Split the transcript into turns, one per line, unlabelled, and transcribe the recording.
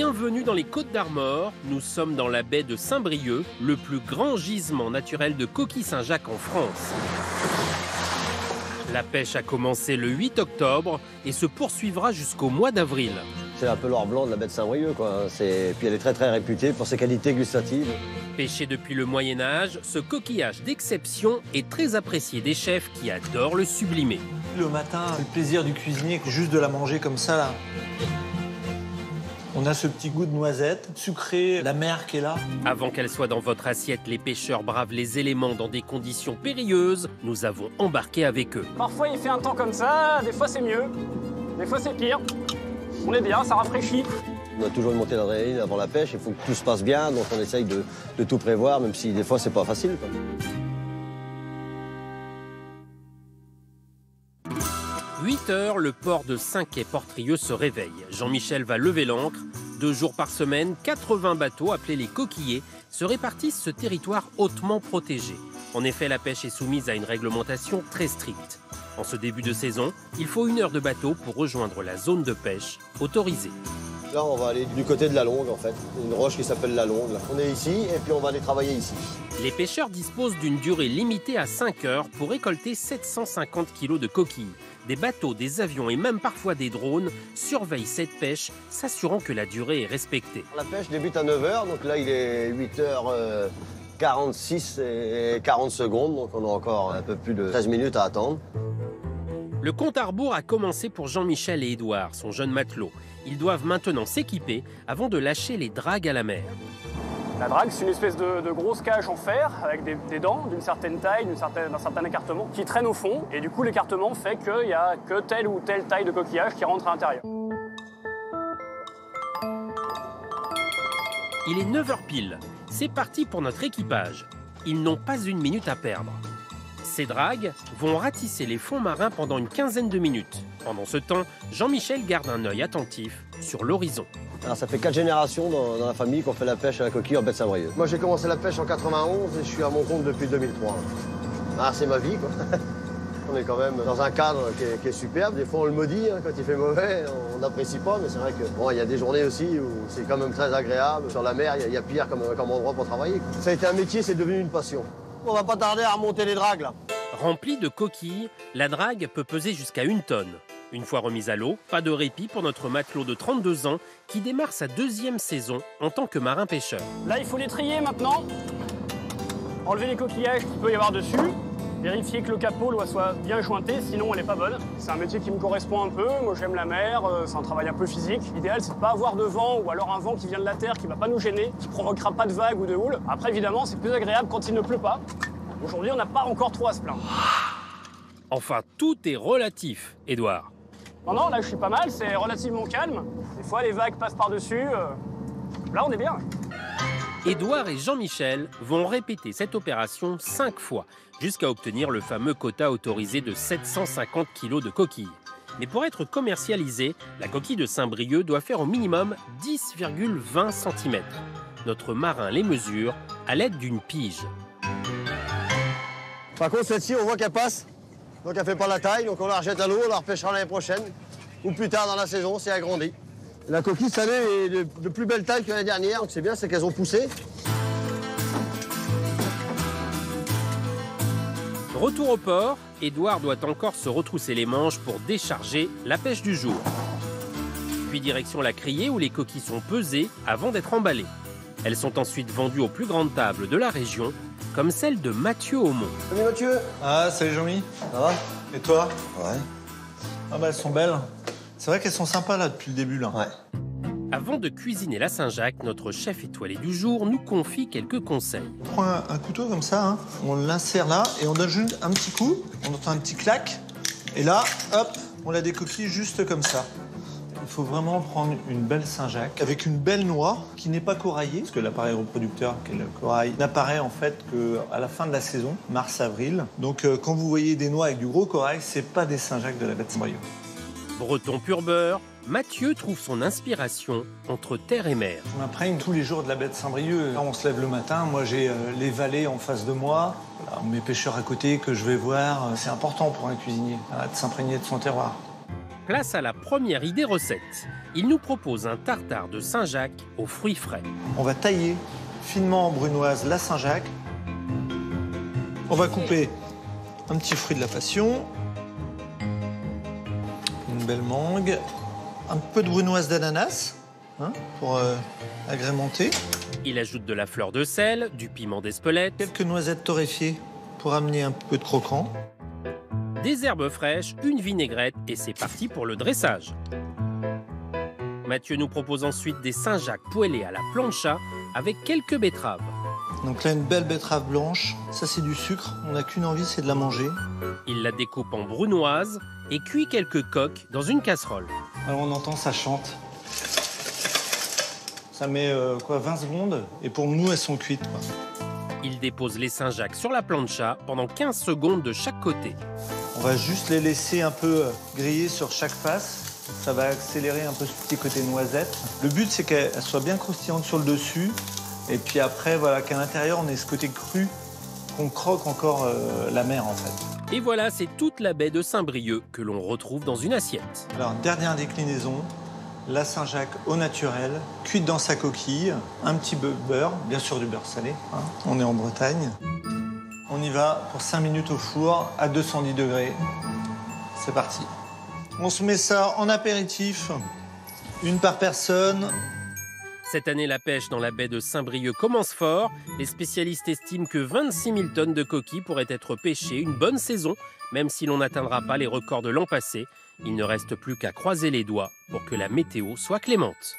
bienvenue dans les Côtes d'Armor. Nous sommes dans la baie de Saint-Brieuc, le plus grand gisement naturel de coquilles Saint-Jacques en France. La pêche a commencé le 8 octobre et se poursuivra jusqu'au mois d'avril.
C'est un peu l'or blanc de la baie de Saint-Brieuc, quoi. C'est... Puis elle est très très réputée pour ses qualités gustatives.
Pêché depuis le Moyen Âge, ce coquillage d'exception est très apprécié des chefs qui adorent le sublimer.
Le matin, c'est le plaisir du cuisinier, juste de la manger comme ça, là. On a ce petit goût de noisette, sucré, la mer qui est là.
Avant qu'elle soit dans votre assiette, les pêcheurs bravent les éléments dans des conditions périlleuses. Nous avons embarqué avec eux.
Parfois il fait un temps comme ça, des fois c'est mieux, des fois c'est pire. On est bien, ça rafraîchit.
On a toujours une montée d'adrénaline avant la pêche, il faut que tout se passe bien, donc on essaye de, de tout prévoir, même si des fois c'est pas facile. quoi.
Heures, le port de Saint-Quay-Portrieux se réveille. Jean-Michel va lever l'ancre. Deux jours par semaine, 80 bateaux appelés les coquillers se répartissent ce territoire hautement protégé. En effet, la pêche est soumise à une réglementation très stricte. En ce début de saison, il faut une heure de bateau pour rejoindre la zone de pêche autorisée.
Là, on va aller du côté de la Longue, en fait. Une roche qui s'appelle la Longue. là. On est ici, et puis on va aller travailler ici.
Les pêcheurs disposent d'une durée limitée à 5 heures pour récolter 750 kg de coquilles. Des bateaux, des avions et même parfois des drones surveillent cette pêche, s'assurant que la durée est respectée.
La pêche débute à 9h, donc là, il est 8h46 et 40 secondes, donc on a encore un peu plus de 13 minutes à attendre.
Le compte à rebours a commencé pour Jean-Michel et Édouard, son jeune matelot. Ils doivent maintenant s'équiper avant de lâcher les dragues à la mer.
La drague, c'est une espèce de, grosse cage en fer avec des, des dents d'une certaine taille, d'un certain écartement, qui traîne au fond. Et du coup, l'écartement fait qu'il n'y a que telle ou telle taille de coquillage qui rentre à l'intérieur.
Il est 9h pile. C'est parti pour notre équipage. Ils n'ont pas une minute à perdre. Ces dragues vont ratisser les fonds marins pendant une quinzaine de minutes. Pendant ce temps, Jean-Michel garde un œil attentif sur l'horizon.
Alors, ça fait quatre générations dans, dans la famille qu'on fait la pêche à la coquille en baie de Saint-Brieuc. Moi, j'ai commencé la pêche en 91 et je suis à mon compte depuis 2003. Ah, c'est ma vie, quoi. On est quand même dans un cadre qui est, qui est superbe. Des fois, on le maudit hein, quand il fait mauvais, on n'apprécie pas, mais c'est vrai que bon, il y a des journées aussi où c'est quand même très agréable. Sur la mer, il y a- il y, a pire comme, comme endroit pour travailler. quoi. Ça a été un métier, c'est devenu une passion. On va pas tarder à remonter les dragues là.
Remplie de coquilles, la drague peut peser jusqu'à une tonne. Une fois remise à l'eau, pas de répit pour notre matelot de 32 ans qui démarre sa deuxième saison en tant que marin-pêcheur.
Là, il faut les trier maintenant. Enlever les coquillages qu'il peut y avoir dessus. Vérifier que le capot soit bien jointé, sinon elle n'est pas bonne. C'est un métier qui me correspond un peu. Moi, j'aime la mer, euh, c'est un travail un peu physique. L'idéal, c'est de pas avoir de vent ou alors un vent qui vient de la terre qui va pas nous gêner, qui provoquera pas de vagues ou de houle. Après, évidemment, c'est plus agréable quand il ne pleut pas. Aujourd'hui, on n'a pas encore trop à se plaindre.
Enfin, tout est relatif, Édouard.
Non, non, là, je suis pas mal, c'est relativement calme. Des fois, les vagues passent par-dessus. euh. Là, on est bien.
Édouard et Jean-Michel vont répéter cette opération cinq fois jusqu'à obtenir le fameux quota autorisé de 750 kg de coquilles. Mais pour être commercialisée, la coquille de Saint-Brieuc doit faire au minimum 10,20 cm. Notre marin les mesure à l'aide d'une pige.
Par contre, celle-ci, on voit qu'elle passe. Donc, elle fait pas la taille. Donc, on la rejette à l'eau, on la repêchera l'année prochaine. Ou plus tard dans la saison, c'est agrandi. La coquille salée est de, plus belle taille que l'année dernière. Donc, c'est bien, c'est qu'elles ont poussé.
Retour au port, Édouard doit encore se retrousser les manches pour décharger la pêche du jour. Puis direction la criée où les coquilles sont pesées avant d'être emballées. Elles sont ensuite vendues aux plus grandes tables de la région, comme celle de Mathieu Aumont.
Salut Mathieu.
Ah, salut Jean-Mi.
Ça va?
Et toi?
Ouais.
Ah bah elles sont belles. C'est vrai qu'elles sont sympas là depuis le début là.
Ouais.
Avant de cuisiner la Saint-Jacques, notre chef étoilé du jour nous confie quelques conseils.
On prend un, un couteau comme ça, hein, on l'insère là et on donne juste un petit coup, on entend un petit clac. Et là, hop, on la décoquille juste comme ça. Il faut vraiment prendre une belle Saint-Jacques avec une belle noix qui n'est pas coraillée, parce que l'appareil reproducteur, qui est le corail, n'apparaît en fait qu'à la fin de la saison, mars-avril. Donc euh, quand vous voyez des noix avec du gros corail, c'est pas des Saint-Jacques de la baie de Saint-Brieuc.
Breton pur beurre, Mathieu trouve son inspiration entre terre et mer.
Je m'imprègne tous les jours de la baie de Saint-Brieuc. Quand on se lève le matin, moi j'ai euh, les vallées en face de moi, Voilà, mes pêcheurs à côté que je vais voir. Euh, C'est important pour un cuisinier hein, de s'imprégner de son terroir.
Place à la première idée recette. Il nous propose un tartare de Saint-Jacques aux fruits frais.
On va tailler finement en brunoise la Saint-Jacques. On va couper un petit fruit de la passion, une belle mangue, un peu de brunoise d'ananas hein, pour euh, agrémenter,
Il ajoute de la fleur de sel, du piment d'Espelette,
quelques noisettes torréfiées pour amener un peu de croquant.
Des herbes fraîches, une vinaigrette et c'est parti pour le dressage. Mathieu nous propose ensuite des Saint-Jacques poêlés à la plancha avec quelques betteraves.
Donc là, une belle betterave blanche. Ça, c'est du sucre. On n'a qu'une envie, c'est de la manger.
Il la découpe en brunoise et cuit quelques coques dans une casserole.
Alors, on entend, ça chante. Ça met euh, quoi 20 secondes et pour nous elles sont cuites. quoi.
Il dépose les Saint-Jacques sur la plancha pendant 15 secondes de chaque côté.
On va juste les laisser un peu euh, griller sur chaque face. Ça va accélérer un peu ce petit côté noisette. Le but c'est qu'elles soient bien croustillantes sur le dessus et puis après voilà qu'à l'intérieur on ait ce côté cru qu'on croque encore euh, la mer en fait.
Et voilà, c'est toute la baie de Saint-Brieuc que l'on retrouve dans une assiette.
Alors dernière déclinaison, la Saint-Jacques au naturel, cuite dans sa coquille, un petit peu beurre, bien sûr du beurre salé. hein. On est en Bretagne. On y va pour 5 minutes au four à 210 degrés. C'est parti. On se met ça en apéritif, une par personne.
Cette année, la pêche dans la baie de Saint-Brieuc commence fort. Les spécialistes estiment que 26 000 tonnes de coquilles pourraient être pêchées une bonne saison, même si l'on n'atteindra pas les records de l'an passé. Il ne reste plus qu'à croiser les doigts pour que la météo soit clémente.